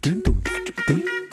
Quinto? Tem?